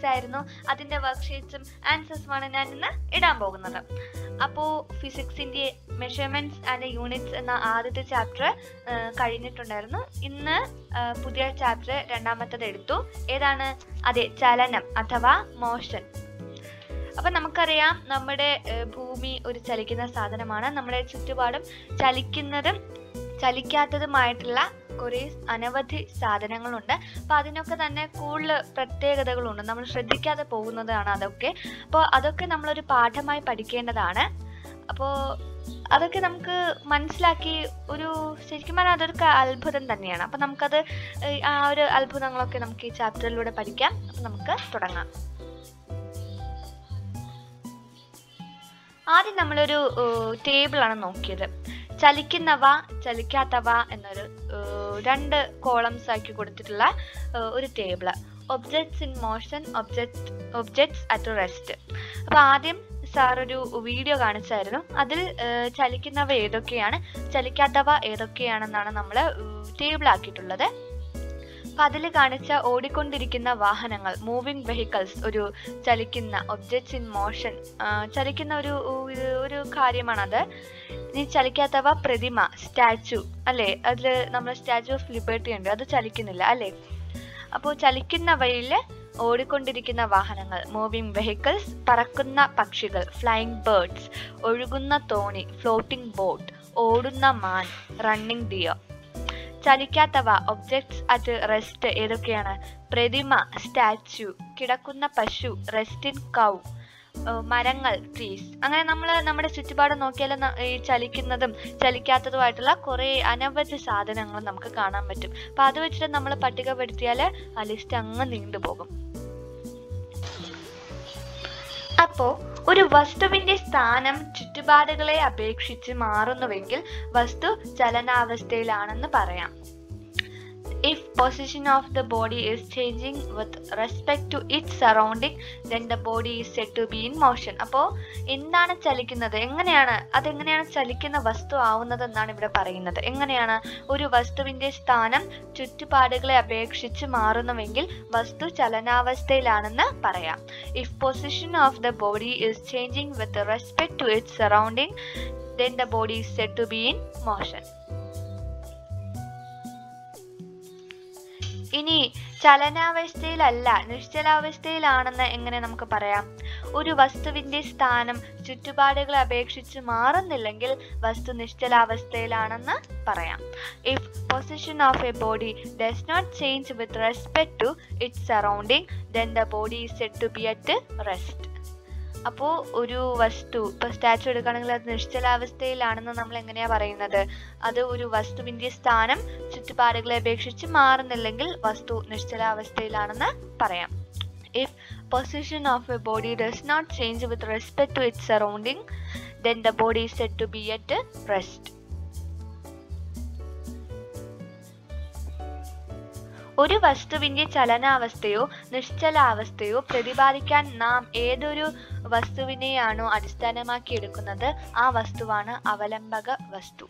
Physics ആയിരുന്നു അതിന്റെ വർക്ക്ഷീറ്റ്സും ആൻസേഴ്സുമാണ് ഞാൻ ഇന്ന് ഇടാൻ പോകുന്നത്. അപ്പോൾ ഫിസിക്സിന്റെ മെഷർമെന്റ്സ് ആൻഡ് യൂണിറ്റ്സ് എന്ന ആദ്യത്തെ ചാപ്റ്റർ കഴിഞ്ഞിട്ടുണ്ടായിരുന്നു. ഇന്ന് പുതിയ ചാപ്റ്റർ രണ്ടാമത്തത് എടുത്തു. ഏതാണ്? അതെ ചലനം അഥവാ മോഷൻ അപ്പൊ നമുക്കറിയാം നമ്മുടെ ഭൂമി ഒരു ചലിക്കുന്ന സാധനമാണ്. നമ്മുടെ ചുറ്റുപാടും ചലിക്കുന്നതും ചലിക്കാത്തതുമായിട്ടുള്ള കുറേ അനവധി സാധനങ്ങളുണ്ട്. അപ്പോൾ അതിനൊക്കെ തന്നെ കൂടുതൽ പ്രത്യേകതകളുണ്ട്. നമ്മൾ ശ്രദ്ധിക്കാതെ പോകുന്നതാണ് അതൊക്കെ. അപ്പോൾ അതൊക്കെ നമ്മളൊരു പാഠമായി പഠിക്കേണ്ടതാണ്. അപ്പോൾ അതൊക്കെ നമുക്ക് മനസ്സിലാക്കി ഒരു ശരിക്കും പറഞ്ഞാൽ അതൊരു അത്ഭുതം തന്നെയാണ്. അപ്പം നമുക്കത് ആ ഒരു അത്ഭുതങ്ങളൊക്കെ നമുക്ക് ഈ ചാപ്റ്ററിലൂടെ പഠിക്കാം. അപ്പം നമുക്ക് തുടങ്ങാം. ആദ്യം നമ്മളൊരു ടേബിളാണ് നോക്കിയത്. ചലിക്കുന്നവ ചലിക്കാത്തവ എന്നൊരു രണ്ട് കോളംസ് ആക്കി കൊടുത്തിട്ടുള്ള ഒരു table objects in motion object objects at rest അപ്പോൾ ആദ്യം സാർ ഒരു വീഡിയോ കാണിച്ചായിരുന്നു. അതിൽ ചലിക്കുന്നവ ഏതൊക്കെയാണ് ചലിക്കാത്തവ ഏതൊക്കെയാണെന്നാണ് നമ്മൾ ടേബിൾ ആക്കിയിട്ടുള്ളത്. അപ്പൊ അതിൽ കാണിച്ച ഓടിക്കൊണ്ടിരിക്കുന്ന വാഹനങ്ങൾ മൂവിങ് വെഹിക്കിൾസ് ഒരു ചലിക്കുന്ന ഒബ്ജക്ട്സ് ഇൻ മോഷൻ ചലിക്കുന്ന ഒരു ഒരു ഒരു കാര്യമാണത്. ഇനി ചലിക്കാത്തവ പ്രതിമ സ്റ്റാച്ചു അല്ലേ? അതിൽ നമ്മുടെ സ്റ്റാച്ചു ഓഫ് ലിബർട്ടി ഉണ്ട് അത് ചലിക്കുന്നില്ല അല്ലേ? അപ്പോൾ ചലിക്കുന്നവയിൽ ഓടിക്കൊണ്ടിരിക്കുന്ന വാഹനങ്ങൾ മൂവിങ് വെഹിക്കിൾസ് പറക്കുന്ന പക്ഷികൾ ഫ്ലൈയിങ് ബേർഡ്സ് ഒഴുകുന്ന തോണി ഫ്ലോട്ടിംഗ് ബോട്ട് ഓടുന്ന മാൻ റണ്ണിംഗ് ഡിയർ ചലിക്കാത്തവ ഒബ്ജക്ട്സ് അറ്റ് റെസ്റ്റ് ഏതൊക്കെയാണ്? പ്രതിമ സ്റ്റാച്ചു കിടക്കുന്ന പശു റെസ്റ്റിൻ കൗ മരങ്ങൾ ട്രീസ് അങ്ങനെ നമ്മൾ നമ്മുടെ ചുറ്റുപാട് നോക്കിയാൽ ഈ ചലിക്കുന്നതും ചലിക്കാത്തതുമായിട്ടുള്ള കുറേ അനവധി സാധനങ്ങൾ നമുക്ക് കാണാൻ പറ്റും. അപ്പൊ അത് വെച്ചിട്ട് നമ്മൾ പട്ടികപ്പെടുത്തിയാൽ ആ ലിസ്റ്റ് അങ്ങ് നീണ്ടുപോകും അപ്പോ ഒരു വസ്തുവിന്റെ സ്ഥാനം ചുറ്റുപാടുകളെ അപേക്ഷിച്ച് മാറുന്നുവെങ്കിൽ വസ്തു ചലനാവസ്ഥയിലാണെന്ന് പറയാം. If position of the body is changing with respect to its surrounding then the body is said to be in motion അപ്പോൾ എന്താണ് ചലിക്കുന്നത് എങ്ങനെയാണ് അതെങ്ങനെയാണ് ചലിക്കുന്ന വസ്തു ആവുന്നത് എന്നാണ് ഇവിടെ പറയുന്നത് എങ്ങനെയാണ് ഒരു വസ്തുവിന്റെ സ്ഥാനം ചുറ്റുപാടുകളെ അപേക്ഷിച്ച് മാറുന്നുവെങ്കിൽ വസ്തു ചലനാവസ്ഥയിലാണെന്ന് പറയാം if position of the body is changing with respect to its surrounding then the body is said to be in motion ചലനാവസ്ഥയിലല്ല നിശ്ചലാവസ്ഥയിലാണെന്ന് എങ്ങനെ നമുക്ക് പറയാം? ഒരു വസ്തുവിന്റെ സ്ഥാനം ചുറ്റുപാടുകളെ അപേക്ഷിച്ച് മാറുന്നില്ലെങ്കിൽ വസ്തു നിശ്ചലാവസ്ഥയിലാണെന്ന് പറയാം. If position of a body does not change with respect to its surrounding then the body is said to be at rest അപ്പോൾ ഒരു വസ്തു ഇപ്പൊ സ്റ്റാച്ചു എടുക്കുകയാണെങ്കിൽ അത് നിശ്ചലാവസ്ഥയിലാണെന്ന് നമ്മൾ എങ്ങനെയാ പറയുന്നത്? അത് ഒരു വസ്തുവിന്റെ സ്ഥാനം ചുറ്റുപാടുകളെ അപേക്ഷിച്ച് മാറുന്നില്ലെങ്കിൽ വസ്തു നിശ്ചലാവസ്ഥയിലാണെന്ന് പറയാം. If position of a body does not change with respect to it surrounding then the body said to be at rest ഒരു വസ്തുവിന്റെ ചലനാവസ്ഥയോ നിശ്ചലാവസ്ഥയോ പ്രതിപാദിക്കാൻ നാം ഏതൊരു വസ്തുവിനെയാണോ അടിസ്ഥാനമാക്കി എടുക്കുന്നത് ആ വസ്തുവാണ് അവലംബക വസ്തു.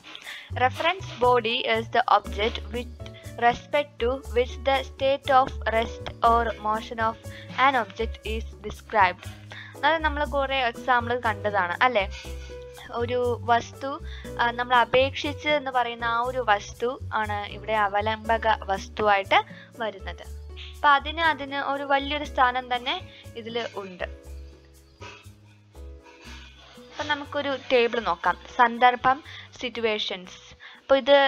Reference body is the object with respect to which the state of rest or motion of an object is described അത് നമ്മൾ കുറേ എക്സാമ്പിൾ കണ്ടതാണ് അല്ലേ? ഒരു വസ്തു നമ്മൾ അപേക്ഷിച്ച് എന്ന് പറയുന്ന ആ ഒരു വസ്തു ആണ് ഇവിടെ അവലംബക വസ്തുവായിട്ട് വരുന്നത്. അപ്പൊ അതിന് അതിന് ഒരു വലിയൊരു സ്ഥാനം തന്നെ ഇതിൽ ഉണ്ട്. അപ്പൊ നമുക്കൊരു ടേബിൾ നോക്കാം. സന്ദർഭം സിറ്റുവേഷൻസ് അപ്പൊ ഇത്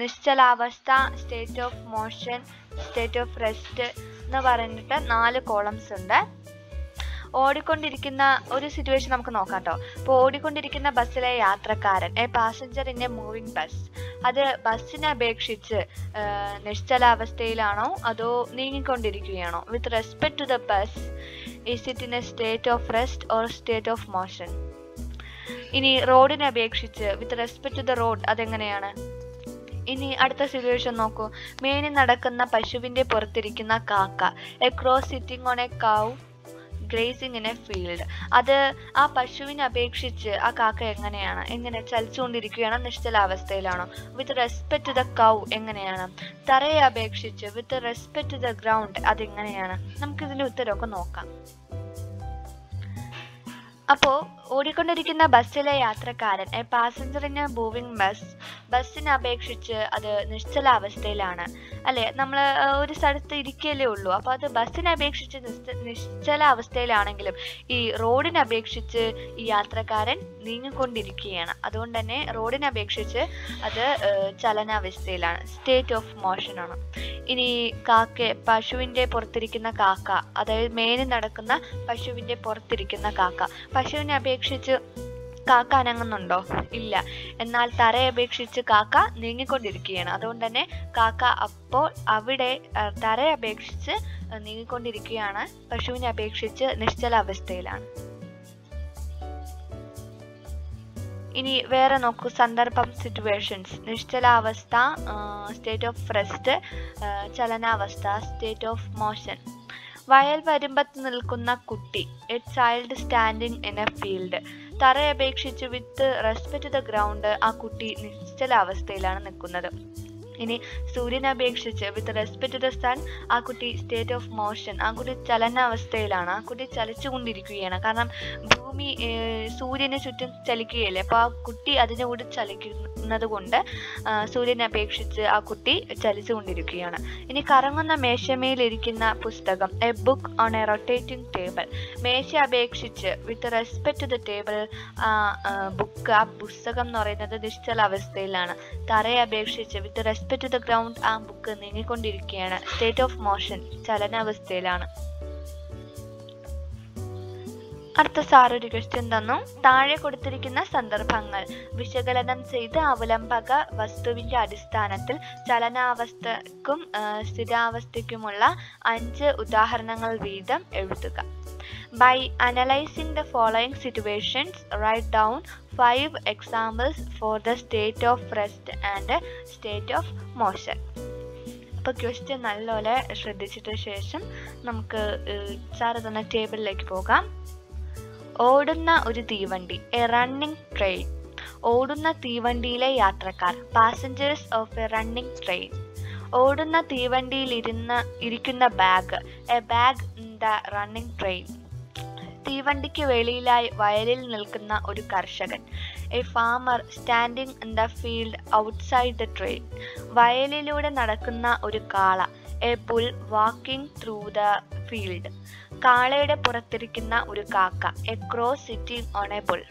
നിശ്ചലാവസ്ഥ state of motion state of rest എന്ന് പറഞ്ഞിട്ട് നാല് കോളംസ് ഉണ്ട്. ഓടിക്കൊണ്ടിരിക്കുന്ന ഒരു സിറ്റുവേഷൻ നമുക്ക് നോക്കാം കേട്ടോ അപ്പോൾ ഓടിക്കൊണ്ടിരിക്കുന്ന ബസ്സിലെ യാത്രക്കാരൻ a passenger in a moving bus അത് ബസ്സിനെ അപേക്ഷിച്ച് നിശ്ചലാവസ്ഥയിലാണോ അതോ നീങ്ങിക്കൊണ്ടിരിക്കുകയാണോ? With respect to the bus is it in a state of rest or state of motion ഇനി റോഡിനെ അപേക്ഷിച്ച് with respect to the road അതെങ്ങനെയാണ്? ഇനി അടുത്ത സിറ്റുവേഷൻ നോക്കൂ. മേനി നടക്കുന്ന പശുവിന്റെ പുറത്തിരിക്കുന്ന കാക്ക a crow sitting on a cow grazing in a field അത് ആ പശുവിനെ അപേക്ഷിച്ച് ആ കാക്ക എങ്ങനെയാണ്? എങ്ങനെ ചലിച്ചുകൊണ്ടിരിക്കുകയാണോ നിശ്ചലാവസ്ഥയിലാണോ with respect to the cow എങ്ങനെയാണ്? തറയെ അപേക്ഷിച്ച് with respect to the ground അതെങ്ങനെയാണ്? നമുക്കിതിന്റെ ഉത്തരമൊക്കെ നോക്കാം. അപ്പോൾ ഓടിക്കൊണ്ടിരിക്കുന്ന ബസ്സിലെ യാത്രക്കാരൻ a passenger in a moving bus ബസ്സിനെ അപേക്ഷിച്ച് അത് നിശ്ചലാവസ്ഥയിലാണ്. അല്ലേ? നമ്മൾ ഒരു സ്ഥലത്ത് ഇരിക്കലേ ഉള്ളൂ. അപ്പോൾ അത് ബസ്സിനെ അപേക്ഷിച്ച് നിശ്ചലാവസ്ഥയിലാണെങ്കിലും നിശ്ചല ഈ റോഡിനെ അപേക്ഷിച്ച് ഈ യാത്രക്കാരൻ നീങ്ങിക്കൊണ്ടിരിക്കുകയാണ്. അതുകൊണ്ട് തന്നെ റോഡിനെ അപേക്ഷിച്ച് അത് ചലനാവസ്ഥയിലാണ്. സ്റ്റേറ്റ് ഓഫ് മോഷൻ ആണ്. ഇനി കാക്ക പശുവിന്റെ പുറത്തിരിക്കുന്ന കാക്ക അതായത് മേനി നടക്കുന്ന പശുവിന്റെ പുറത്തിരിക്കുന്ന കാക്ക പശുവിനെ കാക്ക അനങ്ങുന്നുണ്ടോ? ഇല്ല. എന്നാൽ തറയെ അപേക്ഷിച്ച് കാക്ക നീങ്ങിക്കൊണ്ടിരിക്കുകയാണ്. അതുകൊണ്ട് തന്നെ കാക്ക അപ്പോൾ അവിടെ തറയെ അപേക്ഷിച്ച് നീങ്ങിക്കൊണ്ടിരിക്കുകയാണ്. പശുവിനെ അപേക്ഷിച്ച് നിശ്ചല അവസ്ഥയിലാണ്. ഇനി വേറെ നോക്കൂ. സന്ദർഭം സിറ്റുവേഷൻസ് നിശ്ചലാവസ്ഥ സ്റ്റേറ്റ് ഓഫ് റെസ്റ്റ് ചലനാവസ്ഥ സ്റ്റേറ്റ് ഓഫ് മോഷൻ വയൽ വരുമ്പത്ത് നിൽക്കുന്ന കുട്ടി a child standing in a field തറയെ അപേക്ഷിച്ച് വിത്ത് റെസ്പെക്ട് ദ ഗ്രൗണ്ട് ആ കുട്ടി നിശ്ചലാവസ്ഥയിലാണ് നിൽക്കുന്നത്. ഇനി സൂര്യനെ അപേക്ഷിച്ച് വിത്ത് റെസ്പെക്ട് ദ സൺ ആ കുട്ടി സ്റ്റേറ്റ് ഓഫ് മോഷൻ ആ കുട്ടി ചലനാവസ്ഥയിലാണ് ആ കുട്ടി ചലിച്ചുകൊണ്ടിരിക്കുകയാണ്. കാരണം ഭൂമി സൂര്യനെ ചുറ്റും ചലിക്കുകയല്ലേ? അപ്പോൾ ആ കുട്ടി അതിന്റെ കൂടെ ചലിക്കുന്നത് കൊണ്ട് സൂര്യനെ അപേക്ഷിച്ച് ആ കുട്ടി ചലിച്ചുകൊണ്ടിരിക്കുകയാണ്. ഇനി കറങ്ങുന്ന മേശമേലിരിക്കുന്ന പുസ്തകം a book on a rotating table മേശ അപേക്ഷിച്ച് with respect to the table ആ ബുക്ക് ആ പുസ്തകം എന്ന് പറയുന്നത് നിശ്ചല അവസ്ഥയിലാണ്. തറയെ അപേക്ഷിച്ച് with respect to the ground ആ ബുക്ക് നീങ്ങിക്കൊണ്ടിരിക്കുകയാണ്. സ്റ്റേറ്റ് ഓഫ് മോഷൻ ചലനാവസ്ഥയിലാണ്. അടുത്ത സാർ ഒരു ക്വസ്റ്റ്യൻ തന്നു. താഴെ കൊടുത്തിരിക്കുന്ന സന്ദർഭങ്ങൾ. വിശകലനം ചെയ്ത് അവലംബക വസ്തുവിന്റെ അടിസ്ഥാനത്തിൽ ചലനാവസ്ഥക്കും സ്ഥിരാവസ്ഥയ്ക്കുമുള്ള അഞ്ച് ഉദാഹരണങ്ങൾ വീതം എഴുതുക. By analysing the following situations write down five examples for the state of rest and state of motion അപ്പോൾ ക്വസ്റ്റ്യൻ നല്ലപോലെ ശ്രദ്ധിച്ചിട്ട് ശേഷം നമുക്ക് സാറ് തന്ന ടേബിളിലേക്ക് പോകാം. ഓടുന്ന ഒരു തീവണ്ടി എ റണ്ണിംഗ് ട്രെയിൻ ഓടുന്ന തീവണ്ടിയിലെ യാത്രക്കാർ passengers of a running train ഓടുന്ന തീവണ്ടിയിൽ ഇരുന്ന ഇരിക്കുന്ന bag a bag the running train തീവണ്ടിക്ക് വെളിയിലായി വയലിൽ നിൽക്കുന്ന ഒരു കർഷകൻ. A farmer standing in the field outside the train വയലിലൂടെ നടക്കുന്ന ഒരു കാള a bull walking through the field കാളയുടെ പുറത്തിരിക്കുന്ന ഒരു കാക്ക a crow sitting on a bull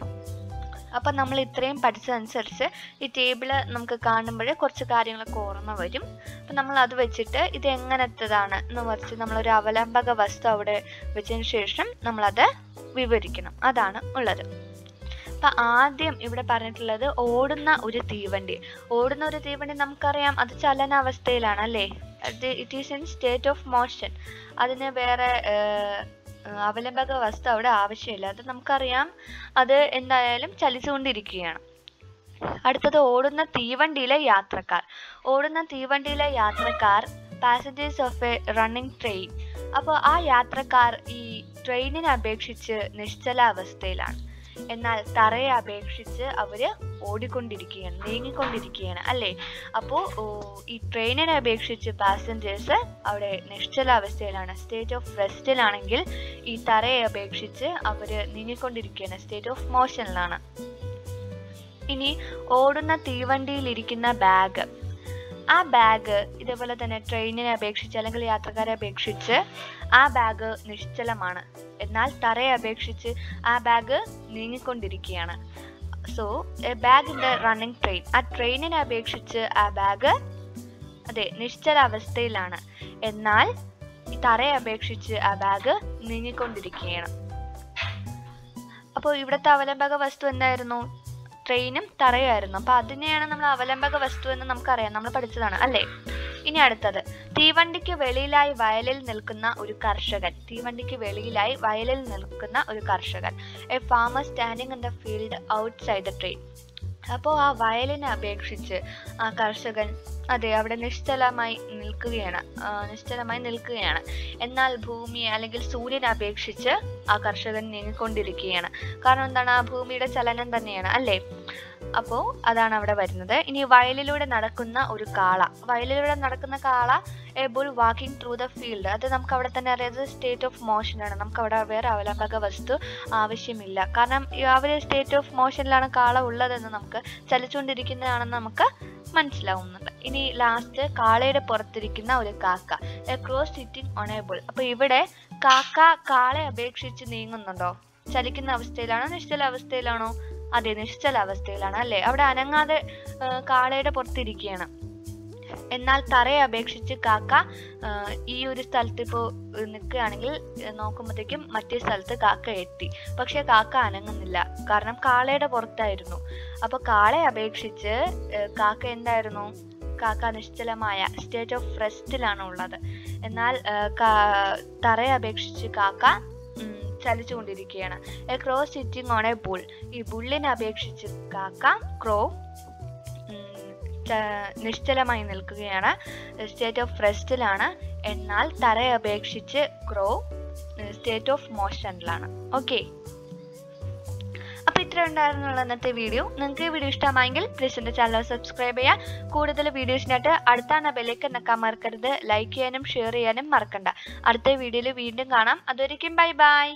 അപ്പം നമ്മൾ ഇത്രയും പഠിച്ചതനുസരിച്ച് ഈ ടേബിൾ നമുക്ക് കാണുമ്പോൾ കുറച്ച് കാര്യങ്ങളൊക്കെ ഓർമ്മ വരും. അപ്പം നമ്മൾ അത് വെച്ചിട്ട് ഇത് എങ്ങനത്തതാണ് എന്ന് വെച്ച് നമ്മളൊരു അവലംബക വസ്തു അവിടെ വെച്ചതിന് ശേഷം നമ്മളത് വിവരിക്കണം. അതാണ് ഉള്ളത്. അപ്പം ആദ്യം ഇവിടെ പറഞ്ഞിട്ടുള്ളത് ഓടുന്ന ഒരു തീവണ്ടി. ഓടുന്ന ഒരു തീവണ്ടി നമുക്കറിയാം അത് ചലനാവസ്ഥയിലാണ് അല്ലേ? It is in state of motion അതിന് വേറെ അവലംബക വസ്തു അവിടെ ആവശ്യമില്ല. അത് നമുക്കറിയാം. അത് എന്തായാലും ചലിച്ചുകൊണ്ടിരിക്കുകയാണ്. അടുത്തത് ഓടുന്ന തീവണ്ടിയിലെ യാത്രക്കാർ. ഓടുന്ന തീവണ്ടിയിലെ യാത്രക്കാർ passengers of a running train അപ്പോൾ ആ യാത്രക്കാർ ഈ ട്രെയിനിനെ അപേക്ഷിച്ച് നിശ്ചലാവസ്ഥയിലാണ്. എന്നാൽ തറയെ അപേക്ഷിച്ച് അവർ ഓടിക്കൊണ്ടിരിക്കുകയാണ് നീങ്ങിക്കൊണ്ടിരിക്കുകയാണ് അല്ലേ? അപ്പോൾ ഈ ട്രെയിനിനെ അപേക്ഷിച്ച് പാസഞ്ചേഴ്സ് അവിടെ നിശ്ചലാവസ്ഥയിലാണ്. സ്റ്റേറ്റ് ഓഫ് റെസ്റ്റിലാണെങ്കിൽ ഈ തറയെ അപേക്ഷിച്ച് അവർ നീങ്ങിക്കൊണ്ടിരിക്കുകയാണ്. സ്റ്റേറ്റ് ഓഫ് മോഷനിലാണ് ഇനി ഓടുന്ന തീവണ്ടിയിൽ ഇരിക്കുന്ന ബാഗ് ആ ബാഗ് ഇതേപോലെ തന്നെ ട്രെയിനിനെ അപേക്ഷിച്ച് അല്ലെങ്കിൽ യാത്രക്കാരെ അപേക്ഷിച്ച് ആ ബാഗ് നിശ്ചലമാണ്. എന്നാൽ തറയെ അപേക്ഷിച്ച് ആ bag നീങ്ങിക്കൊണ്ടിരിക്കുകയാണ്. So a bag in the running train ആ ട്രെയിനിനെ അപേക്ഷിച്ച് ആ ബാഗ് അതെ നിശ്ചല അവസ്ഥയിലാണ് എന്നാൽ തറയെ അപേക്ഷിച്ച് ആ ബാഗ് നീങ്ങിക്കൊണ്ടിരിക്കുകയാണ്. അപ്പോൾ ഇവിടുത്തെ അവലംബക വസ്തു എന്തായിരുന്നു? ട്രെയിനും തറയുമായിരുന്നു. അപ്പൊ അതിനെയാണ് നമ്മൾ അവലംബക വസ്തു എന്ന് നമുക്കറിയാം. നമ്മൾ പഠിച്ചതാണ് അല്ലേ? ഇനി അടുത്തത്. തീവണ്ടിക്ക് വെളിയിലായി വയലിൽ നിൽക്കുന്ന ഒരു കർഷകൻ. തീവണ്ടിക്ക് വെളിയിലായി വയലിൽ നിൽക്കുന്ന ഒരു കർഷകൻ. A farmer standing in the field outside the train അപ്പോൾ ആ വയലിനെ അപേക്ഷിച്ച് ആ കർഷകൻ അതെ അവിടെ നിശ്ചലമായി നിൽക്കുകയാണ്. നിശ്ചലമായി നിൽക്കുകയാണ്. എന്നാൽ ഭൂമിയെ അല്ലെങ്കിൽ സൂര്യനെ അപേക്ഷിച്ച് ആ കർഷകൻ നീങ്ങിക്കൊണ്ടിരിക്കുകയാണ്. കാരണം എന്താണ്? ആ ഭൂമിയുടെ ചലനം തന്നെയാണ് അല്ലേ? അപ്പോൾ അതാണ് അവിടെ വരുന്നത്. ഇനി വയലിലൂടെ നടക്കുന്ന ഒരു കാള. വയലിലൂടെ നടക്കുന്ന കാള a walking through the field അത് നമുക്ക് അവിടെ തന്നെ അറിയാത്ത സ്റ്റേറ്റ് ഓഫ് മോഷനാണ് നമുക്ക് അവിടെ വേറെ അവലംബക വസ്തു ആവശ്യമില്ല. കാരണം അവർ സ്റ്റേറ്റ് ഓഫ് മോഷനിലാണ് കാള ഉള്ളതെന്ന് നമുക്ക് ചലിച്ചുകൊണ്ടിരിക്കുന്നതാണെന്ന് നമുക്ക് മനസ്സിലാവുന്നുണ്ട്. ഇനി ലാസ്റ്റ് കാളയുടെ പുറത്തിരിക്കുന്ന ഒരു കാക്ക. എ ക്രോസ് സിറ്റിംഗ് ഓൺ അപ്പൊ ഇവിടെ കാക്ക കാളെ അപേക്ഷിച്ച് നീങ്ങുന്നുണ്ടോ? ചലിക്കുന്ന അവസ്ഥയിലാണോ നിശ്ചല അവസ്ഥയിലാണോ? അതെ നിശ്ചല അവസ്ഥയിലാണ് അല്ലേ അവിടെ അനങ്ങാതെ കാളയുടെ പുറത്തിരിക്കുകയാണ്. എന്നാൽ തറയെ അപേക്ഷിച്ച് കാക്ക ഈ ഒരു സ്ഥലത്ത് ഇപ്പോൾ നിൽക്കുകയാണെങ്കിൽ നോക്കുമ്പോഴത്തേക്കും മറ്റേ സ്ഥലത്ത് കാക്ക എത്തി. പക്ഷെ കാക്ക അനങ്ങുന്നില്ല. കാരണം കാളയുടെ പുറത്തായിരുന്നു. അപ്പൊ കാളയെ അപേക്ഷിച്ച് കാക്ക എന്തായിരുന്നു? കാക്ക നിശ്ചലമായ സ്റ്റേറ്റ് ഓഫ് റെസ്റ്റിലാണ് ഉള്ളത്. എന്നാൽ തറയെ അപേക്ഷിച്ച് കാക്ക ചലിച്ചുകൊണ്ടിരിക്കുകയാണ്. A crow sitting on a bull ഈ ബുള്ളിനെ അപേക്ഷിച്ച് കാക്ക ക്രോ നിശ്ചലമായി നിൽക്കുകയാണ്. സ്റ്റേറ്റ് ഓഫ് റെസ്റ്റിലാണ് എന്നാൽ തറയെ അപേക്ഷിച്ച് ക്രോ സ്റ്റേറ്റ് ഓഫ് മോഷനിലാണ് ഓക്കെ അപ്പോൾ ഇത്ര ഉണ്ടായിരുന്നുള്ള ഇന്നത്തെ വീഡിയോ നിങ്ങൾക്ക് ഈ വീഡിയോ ഇഷ്ടമായെങ്കിൽ പ്ലീസ് എന്റെ ചാനൽ സബ്സ്ക്രൈബ് ചെയ്യുക. കൂടുതൽ വീഡിയോസിനായിട്ട് അടുത്താണ് ബെലേക്ക് നിൽക്കാൻ മറക്കരുത് ലൈക്ക് ചെയ്യാനും ഷെയർ ചെയ്യാനും മറക്കണ്ട. അടുത്ത വീഡിയോയിൽ വീണ്ടും കാണാം. അതൊരിക്കും ബൈ ബൈ